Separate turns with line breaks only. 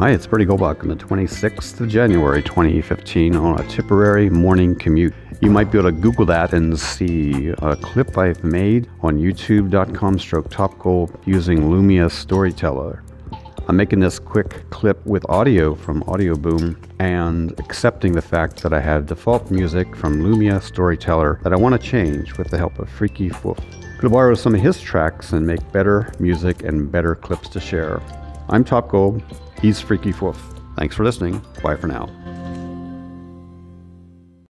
Hi, it's Bertie Golbach on the 26th of January 2015 on a Tipperary morning commute. You might be able to Google that and see a clip I've made on youtube.com stroke topgold using Lumia Storyteller. I'm making this quick clip with audio from Audio Boom and accepting the fact that I have default music from Lumia Storyteller that I want to change with the help of Freaky. Going to borrow some of his tracks and make better music and better clips to share. I'm Top Gold. He's Freaky Foof. Thanks for listening. Bye for now.